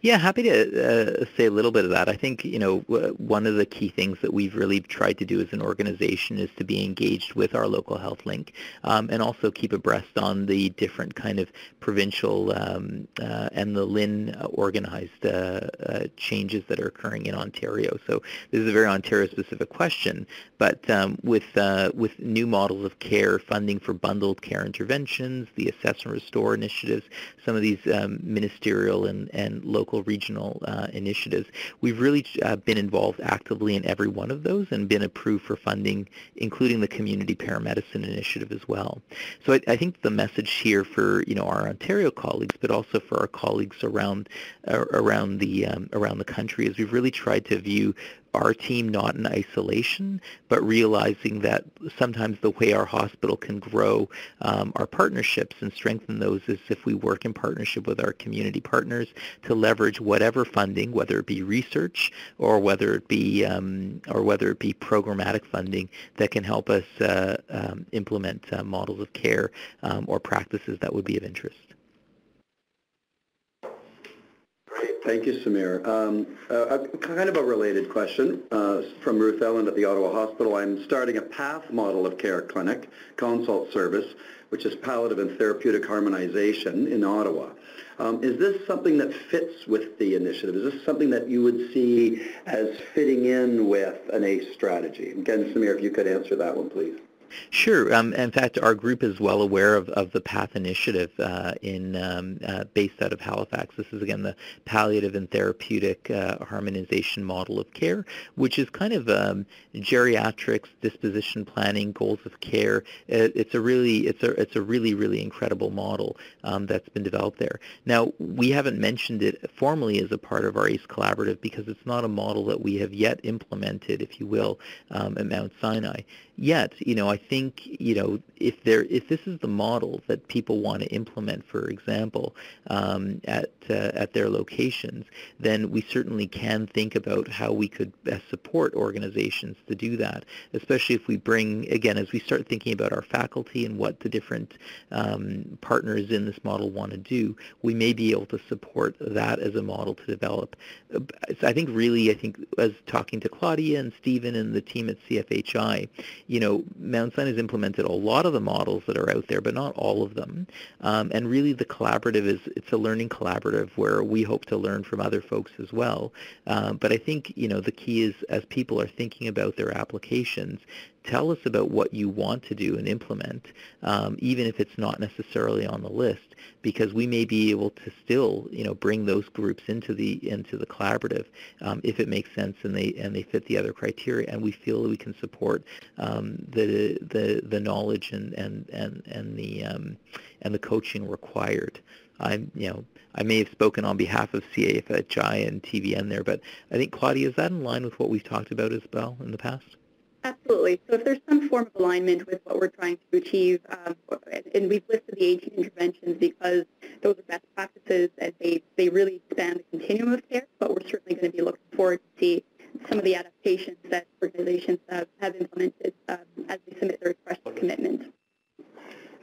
Yeah, happy to uh, say a little bit of that. I think, you know, one of the key things that we've really tried to do as an organization is to be engaged with our local health link um, and also keep abreast on the different kind of provincial um, uh, and the LHIN organized uh, uh, changes that are occurring in Ontario. So this is a very Ontario-specific question, but um, with, uh, with new models of care, funding for bundled care interventions, the Assess and Restore initiatives, some of these um, ministerial and, and local local regional uh, initiatives. We've really uh, been involved actively in every one of those and been approved for funding, including the community paramedicine initiative as well. So I, I think the message here for you know our Ontario colleagues, but also for our colleagues around uh, around the um, around the country, is we've really tried to view our team not in isolation, but realizing that sometimes the way our hospital can grow um, our partnerships and strengthen those is if we work in partnership with our community partners to leverage whatever funding, whether it be research or whether it be um, or whether it be programmatic funding that can help us uh, um, implement uh, models of care um, or practices that would be of interest. Thank you, Samir. Um, uh, kind of a related question uh, from Ruth Ellen at the Ottawa Hospital. I'm starting a PATH model of care clinic, consult service, which is palliative and therapeutic harmonization in Ottawa. Um, is this something that fits with the initiative? Is this something that you would see as fitting in with an ACE strategy? Again, Samir, if you could answer that one, please. Sure. Um, in fact, our group is well aware of, of the PATH initiative uh, in um, uh, based out of Halifax. This is again the palliative and therapeutic uh, harmonization model of care, which is kind of um, geriatrics, disposition planning, goals of care. It, it's a really it's a it's a really really incredible model um, that's been developed there. Now we haven't mentioned it formally as a part of our ACE collaborative because it's not a model that we have yet implemented, if you will, um, at Mount Sinai yet, you know, I think, you know, if there, if this is the model that people want to implement, for example, um, at uh, at their locations, then we certainly can think about how we could best support organizations to do that. Especially if we bring, again, as we start thinking about our faculty and what the different um, partners in this model want to do, we may be able to support that as a model to develop. I think really, I think as talking to Claudia and Stephen and the team at CFHI, you know, Mount Sinai has implemented a lot of the models that are out there, but not all of them. Um, and really the collaborative is, it's a learning collaborative where we hope to learn from other folks as well. Um, but I think, you know, the key is as people are thinking about their applications, tell us about what you want to do and implement, um, even if it's not necessarily on the list, because we may be able to still, you know, bring those groups into the into the collaborative um, if it makes sense and they and they fit the other criteria, and we feel that we can support um, the the the knowledge and and and and the um, and the coaching required. I'm, you know, I may have spoken on behalf of CFHI and TVN there, but I think Claudia, is that in line with what we've talked about as well in the past? Absolutely. So if there's some form of alignment with what we're trying to achieve, um, and we've listed the 18 interventions because those are best practices and they, they really span the continuum of care, but we're certainly going to be looking forward to see some of the adaptations that organizations have, have implemented um, as they submit their for commitment.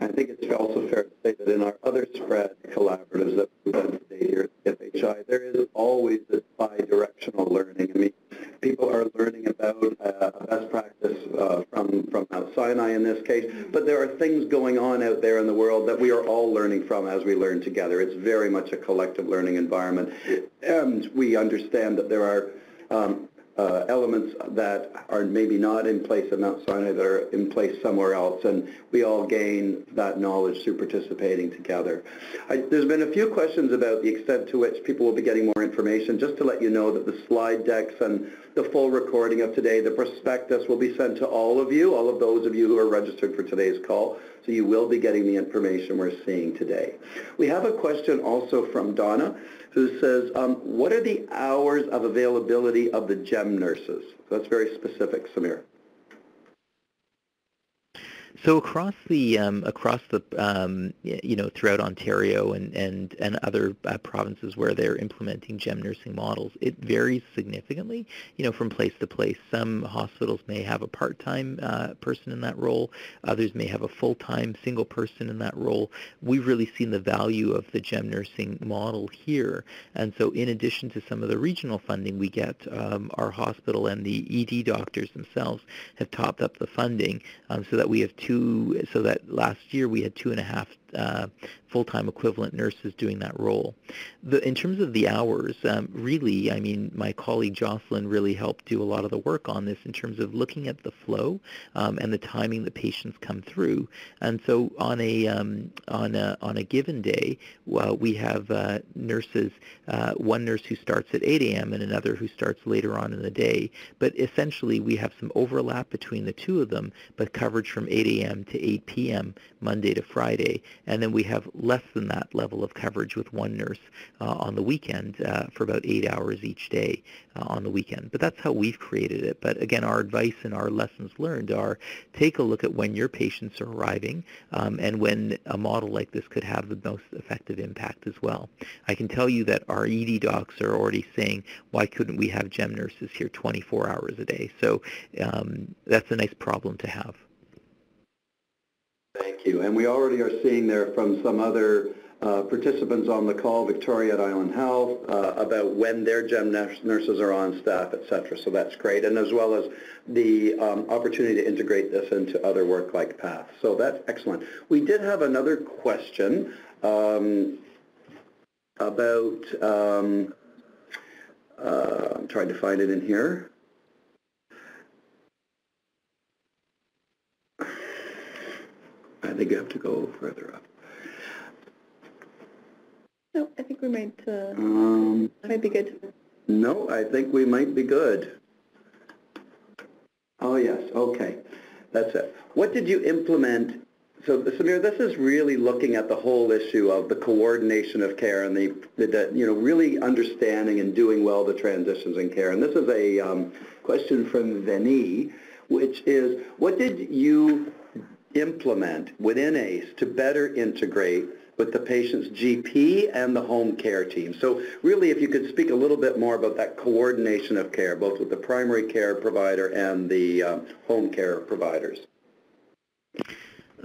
I think it's also fair to say that in our other spread collaboratives that we've done today here at CFHI, there is always this bi-directional learning. I mean, people are learning about uh, best practice uh, from, from Mount Sinai in this case, but there are things going on out there in the world that we are all learning from as we learn together. It's very much a collective learning environment, and we understand that there are um, uh, elements that are maybe not in place at Mount Sinai that are in place somewhere else, and we all gain that knowledge through participating together. I, there's been a few questions about the extent to which people will be getting more information. Just to let you know that the slide decks and the full recording of today, the prospectus will be sent to all of you, all of those of you who are registered for today's call, so you will be getting the information we're seeing today. We have a question also from Donna who says, um, what are the hours of availability of the GEM nurses? So that's very specific, Samir. So across the um, across the um, you know throughout Ontario and and and other uh, provinces where they're implementing GEM nursing models, it varies significantly. You know from place to place. Some hospitals may have a part-time uh, person in that role. Others may have a full-time single person in that role. We've really seen the value of the GEM nursing model here, and so in addition to some of the regional funding we get, um, our hospital and the ED doctors themselves have topped up the funding um, so that we have two, so that last year we had two and a half uh, full-time equivalent nurses doing that role. The, in terms of the hours, um, really, I mean, my colleague Jocelyn really helped do a lot of the work on this in terms of looking at the flow um, and the timing that patients come through. And so on a um, on a on a given day, well, we have uh, nurses, uh, one nurse who starts at 8 a.m. and another who starts later on in the day. But essentially, we have some overlap between the two of them, but coverage from 8 a.m. to 8 p.m. Monday to Friday, and then we have less than that level of coverage with one nurse uh, on the weekend uh, for about eight hours each day uh, on the weekend. But that's how we've created it. But again, our advice and our lessons learned are take a look at when your patients are arriving um, and when a model like this could have the most effective impact as well. I can tell you that our ED docs are already saying, why couldn't we have GEM nurses here 24 hours a day? So um, that's a nice problem to have. You. And we already are seeing there from some other uh, participants on the call, Victoria at Island Health, uh, about when their GEM nurses are on staff, et cetera. So that's great. And as well as the um, opportunity to integrate this into other work like PATH. So that's excellent. We did have another question um, about, um, uh, I'm trying to find it in here. Think you have to go further up. No, I think we might, uh, Um, might be good. no, I think we might be good. Oh, yes, okay. That's it. What did you implement? So, Samir, this is really looking at the whole issue of the coordination of care and the, the you know, really understanding and doing well the transitions in care. And this is a um, question from Veni, which is, what did you implement within ACE to better integrate with the patient's GP and the home care team. So really, if you could speak a little bit more about that coordination of care, both with the primary care provider and the uh, home care providers.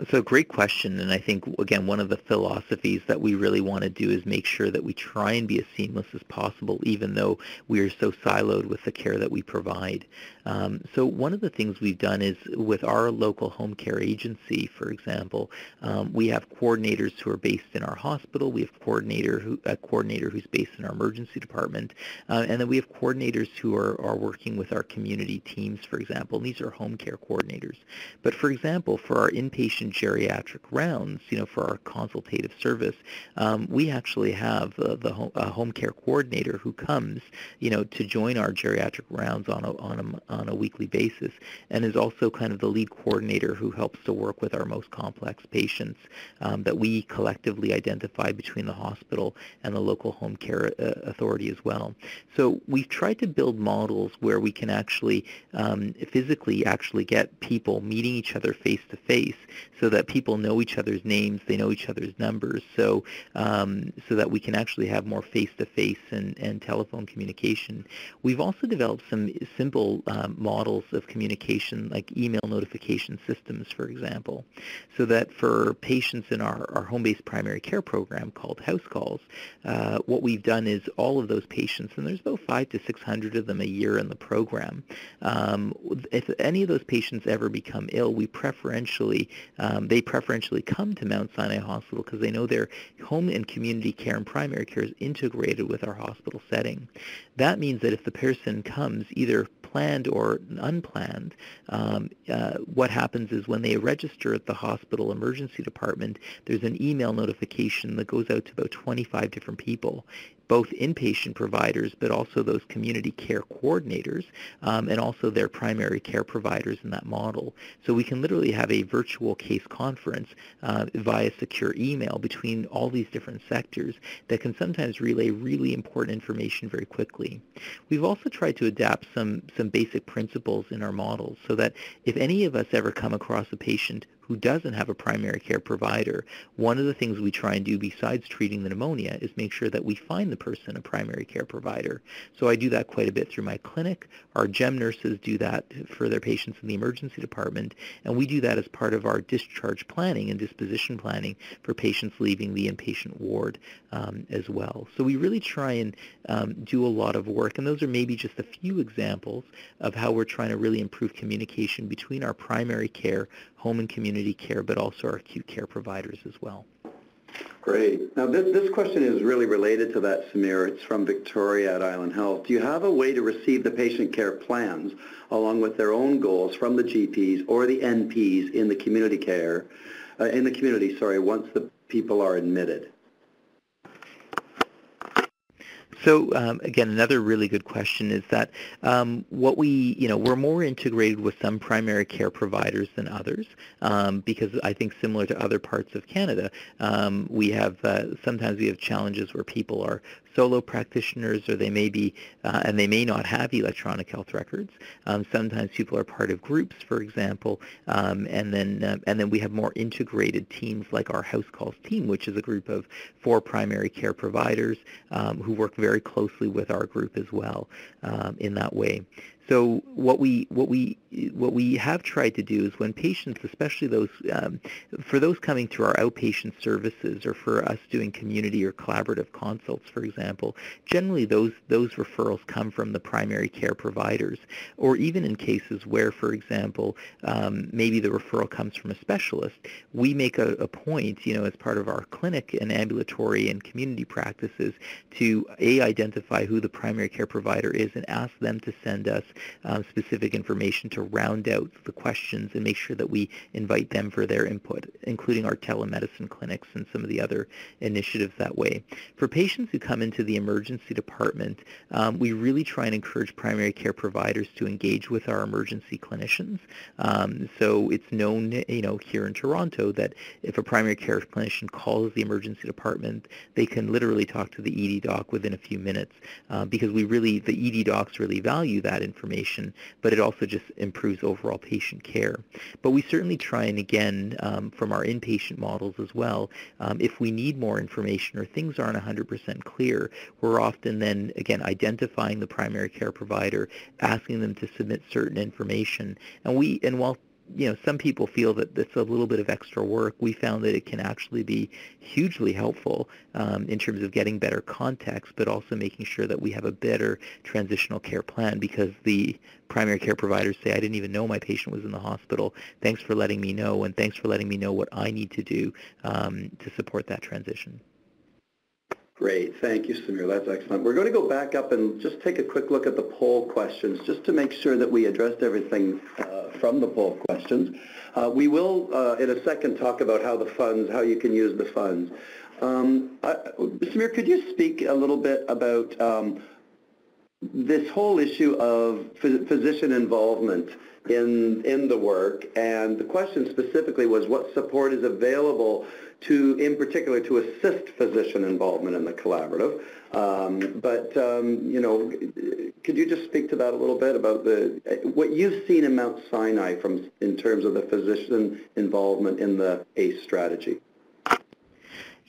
So great question, and I think again one of the philosophies that we really want to do is make sure that we try and be as seamless as possible, even though we are so siloed with the care that we provide. Um, so one of the things we've done is with our local home care agency, for example, um, we have coordinators who are based in our hospital. We have coordinator who, a coordinator who's based in our emergency department, uh, and then we have coordinators who are, are working with our community teams, for example. And these are home care coordinators. But for example, for our inpatient geriatric rounds, you know, for our consultative service, um, we actually have uh, the home, home care coordinator who comes, you know, to join our geriatric rounds on a on a on a weekly basis and is also kind of the lead coordinator who helps to work with our most complex patients um, that we collectively identify between the hospital and the local home care uh, authority as well. So we've tried to build models where we can actually um, physically actually get people meeting each other face to face so that people know each other's names, they know each other's numbers, so um, so that we can actually have more face-to-face and, and telephone communication. We've also developed some simple um, models of communication like email notification systems, for example, so that for patients in our, our home-based primary care program called House Calls, uh, what we've done is all of those patients, and there's about five to 600 of them a year in the program, um, if any of those patients ever become ill, we preferentially, um, they preferentially come to Mount Sinai Hospital because they know their home and community care and primary care is integrated with our hospital setting. That means that if the person comes either planned or unplanned, um, uh, what happens is when they register at the hospital emergency department, there's an email notification that goes out to about 25 different people both inpatient providers, but also those community care coordinators, um, and also their primary care providers in that model. So we can literally have a virtual case conference uh, via secure email between all these different sectors that can sometimes relay really important information very quickly. We've also tried to adapt some, some basic principles in our models so that if any of us ever come across a patient who doesn't have a primary care provider, one of the things we try and do besides treating the pneumonia is make sure that we find the person a primary care provider. So I do that quite a bit through my clinic. Our GEM nurses do that for their patients in the emergency department, and we do that as part of our discharge planning and disposition planning for patients leaving the inpatient ward um, as well. So we really try and um, do a lot of work, and those are maybe just a few examples of how we're trying to really improve communication between our primary care, home and community care, but also our acute care providers as well. Great. Now this, this question is really related to that, Samir. It's from Victoria at Island Health. Do you have a way to receive the patient care plans along with their own goals from the GPs or the NPs in the community care, uh, in the community, sorry, once the people are admitted? So um, again, another really good question is that um, what we, you know, we're more integrated with some primary care providers than others um, because I think similar to other parts of Canada, um, we have uh, sometimes we have challenges where people are solo practitioners or they may be, uh, and they may not have electronic health records. Um, sometimes people are part of groups, for example, um, and then uh, and then we have more integrated teams like our House Calls team, which is a group of four primary care providers um, who work very closely with our group as well um, in that way. So what we what we what we have tried to do is when patients, especially those um, for those coming through our outpatient services or for us doing community or collaborative consults, for example, generally those those referrals come from the primary care providers, or even in cases where, for example, um, maybe the referral comes from a specialist, we make a, a point, you know, as part of our clinic and ambulatory and community practices to a identify who the primary care provider is and ask them to send us um, specific information to round out the questions and make sure that we invite them for their input, including our telemedicine clinics and some of the other initiatives that way. For patients who come into the emergency department, um, we really try and encourage primary care providers to engage with our emergency clinicians. Um, so it's known, you know, here in Toronto that if a primary care clinician calls the emergency department, they can literally talk to the ED doc within a few minutes uh, because we really, the ED docs really value that information information, but it also just improves overall patient care. But we certainly try and again, um, from our inpatient models as well, um, if we need more information or things aren't 100% clear, we're often then, again, identifying the primary care provider, asking them to submit certain information. And we, and while you know, some people feel that it's a little bit of extra work. We found that it can actually be hugely helpful um, in terms of getting better context, but also making sure that we have a better transitional care plan because the primary care providers say, I didn't even know my patient was in the hospital. Thanks for letting me know, and thanks for letting me know what I need to do um, to support that transition. Great. Thank you, Samir. That's excellent. We're going to go back up and just take a quick look at the poll questions just to make sure that we addressed everything uh, from the poll questions. Uh, we will, uh, in a second, talk about how the funds, how you can use the funds. Um, Samir, could you speak a little bit about um, this whole issue of physician involvement in, in the work? And the question specifically was what support is available to, in particular, to assist physician involvement in the collaborative. Um, but, um, you know, could you just speak to that a little bit about the what you've seen in Mount Sinai from in terms of the physician involvement in the ACE strategy?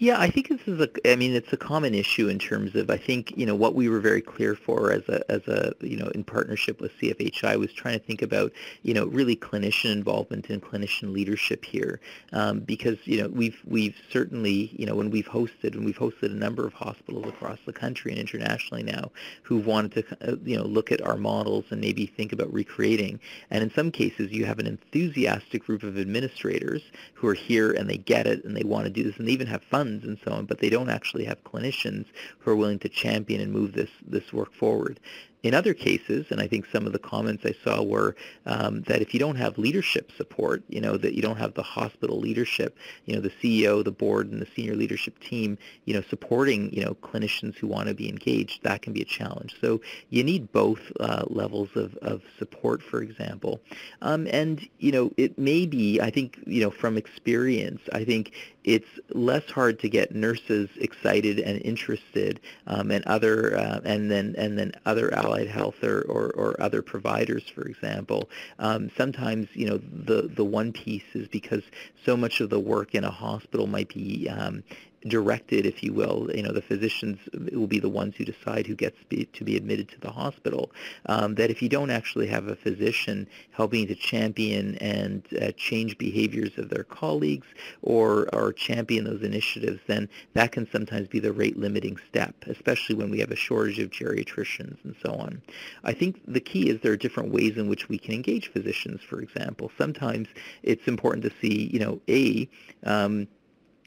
Yeah, I think this is a. I mean, it's a common issue in terms of. I think you know what we were very clear for as a as a you know in partnership with CFHI was trying to think about you know really clinician involvement and clinician leadership here um, because you know we've we've certainly you know when we've hosted and we've hosted a number of hospitals across the country and internationally now who've wanted to uh, you know look at our models and maybe think about recreating and in some cases you have an enthusiastic group of administrators who are here and they get it and they want to do this and they even have fun and so on, but they don't actually have clinicians who are willing to champion and move this, this work forward. In other cases, and I think some of the comments I saw were um, that if you don't have leadership support, you know, that you don't have the hospital leadership, you know, the CEO, the board, and the senior leadership team, you know, supporting, you know, clinicians who want to be engaged, that can be a challenge. So you need both uh, levels of, of support, for example. Um, and, you know, it may be, I think, you know, from experience, I think it's less hard to get nurses excited and interested um, and other uh, and then and then other allied health or, or, or other providers for example um, sometimes you know the the one piece is because so much of the work in a hospital might be um, directed, if you will. You know, the physicians will be the ones who decide who gets be, to be admitted to the hospital. Um, that if you don't actually have a physician helping to champion and uh, change behaviors of their colleagues or, or champion those initiatives, then that can sometimes be the rate limiting step, especially when we have a shortage of geriatricians and so on. I think the key is there are different ways in which we can engage physicians, for example. Sometimes it's important to see, you know, A, um,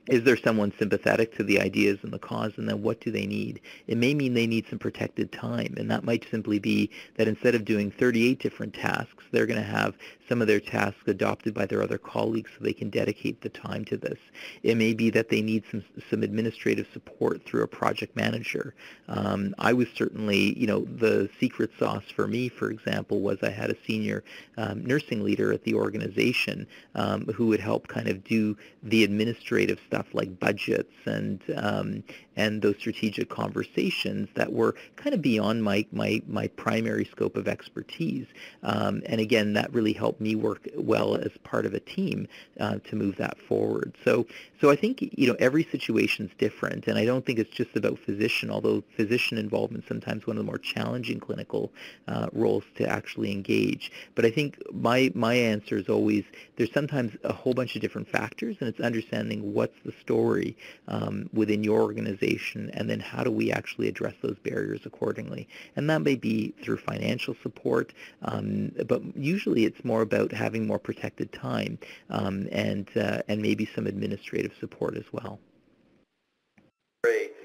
is there someone sympathetic to the ideas and the cause and then what do they need? It may mean they need some protected time and that might simply be that instead of doing 38 different tasks they're going to have some of their tasks adopted by their other colleagues so they can dedicate the time to this it may be that they need some some administrative support through a project manager um, I was certainly you know the secret sauce for me for example was I had a senior um, nursing leader at the organization um, who would help kind of do the administrative stuff like budgets and um, and those strategic conversations that were kind of beyond my my, my primary scope of expertise. Um, and again, that really helped me work well as part of a team uh, to move that forward. So so I think you know every situation is different, and I don't think it's just about physician. Although physician involvement is sometimes one of the more challenging clinical uh, roles to actually engage. But I think my my answer is always there's sometimes a whole bunch of different factors, and it's understanding what's the story um, within your organization, and then how do we actually address those barriers accordingly? And that may be through financial support, um, but usually it's more about having more protected time um, and uh, and maybe some administrative support as well.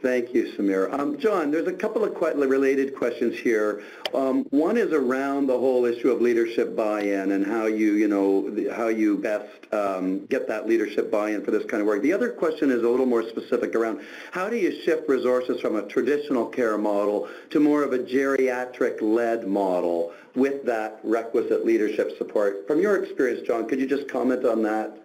Thank you, Samir. Um, John, there's a couple of quite related questions here. Um, one is around the whole issue of leadership buy-in and how you, you know, how you best um, get that leadership buy-in for this kind of work. The other question is a little more specific around how do you shift resources from a traditional care model to more of a geriatric-led model with that requisite leadership support. From your experience, John, could you just comment on that?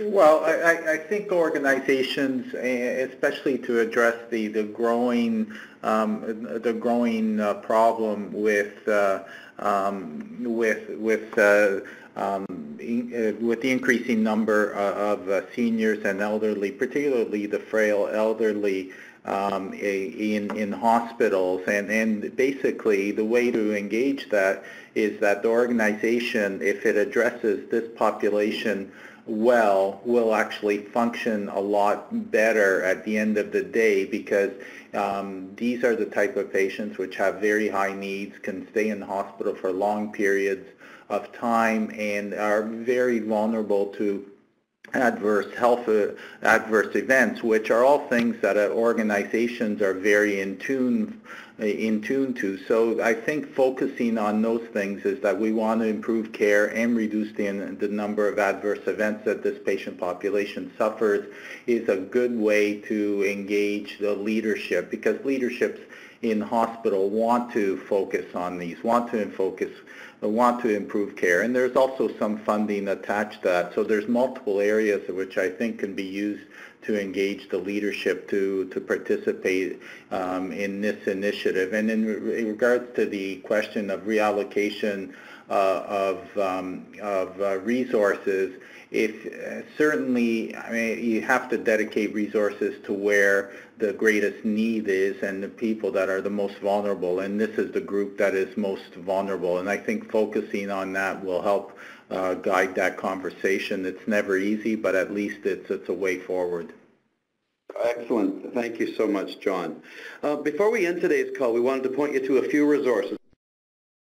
Well, I, I think organizations, eh, especially to address the the growing um, the growing uh, problem with uh, um, with with uh, um, in, uh, with the increasing number uh, of uh, seniors and elderly, particularly the frail elderly. Um, in in hospitals and and basically the way to engage that is that the organization if it addresses this population well will actually function a lot better at the end of the day because um, these are the type of patients which have very high needs, can stay in the hospital for long periods of time and are very vulnerable to adverse health uh, adverse events, which are all things that uh, organizations are very in tune Uh, in tune to. So I think focusing on those things is that we want to improve care and reduce the, the number of adverse events that this patient population suffers is a good way to engage the leadership because leaderships in hospital want to focus on these, want to focus want to improve care. And there's also some funding attached to that. So there's multiple areas which I think can be used to engage the leadership to, to participate um, in this initiative. And in, in, regards to the question of reallocation uh, of, um, of uh, resources, if uh, certainly, I mean, you have to dedicate resources to where the greatest need is and the people that are the most vulnerable. And this is the group that is most vulnerable. And I think focusing on that will help uh, guide that conversation. It's never easy, but at least it's, it's a way forward. Excellent. Thank you so much, John. Uh, before we end today's call, we wanted to point you to a few resources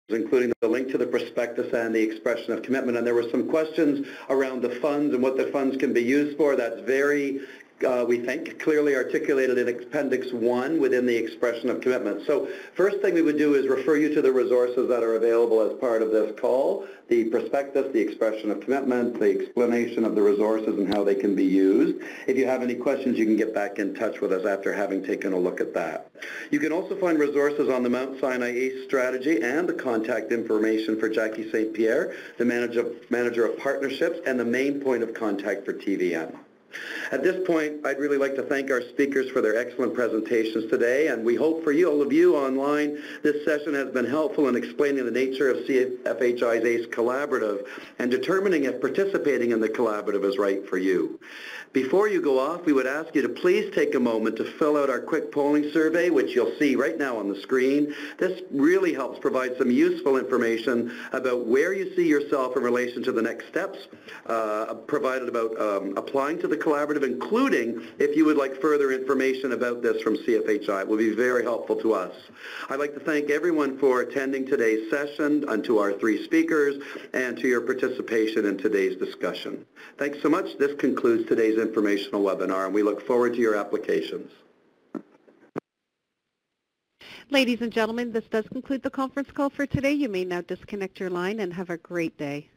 including the link to the prospectus and the expression of commitment. And there were some questions around the funds and what the funds can be used for. That's very uh, we think, clearly articulated in Appendix 1 within the expression of commitment. So first thing we would do is refer you to the resources that are available as part of this call, the prospectus, the expression of commitment, the explanation of the resources and how they can be used. If you have any questions, you can get back in touch with us after having taken a look at that. You can also find resources on the Mount Sinai ACE strategy and the contact information for Jackie St. Pierre, the manager, manager of partnerships and the main point of contact for TVN. At this point, I'd really like to thank our speakers for their excellent presentations today, and we hope for you, all of you online, this session has been helpful in explaining the nature of CFHI's ACE Collaborative and determining if participating in the collaborative is right for you. Before you go off, we would ask you to please take a moment to fill out our quick polling survey, which you'll see right now on the screen. This really helps provide some useful information about where you see yourself in relation to the next steps, uh, provided about um, applying to the collaborative, including if you would like further information about this from CFHI. It will be very helpful to us. I'd like to thank everyone for attending today's session, and to our three speakers, and to your participation in today's discussion. Thanks so much. This concludes today's today's informational webinar, and we look forward to your applications. Ladies and gentlemen, this does conclude the conference call for today. You may now disconnect your line and have a great day.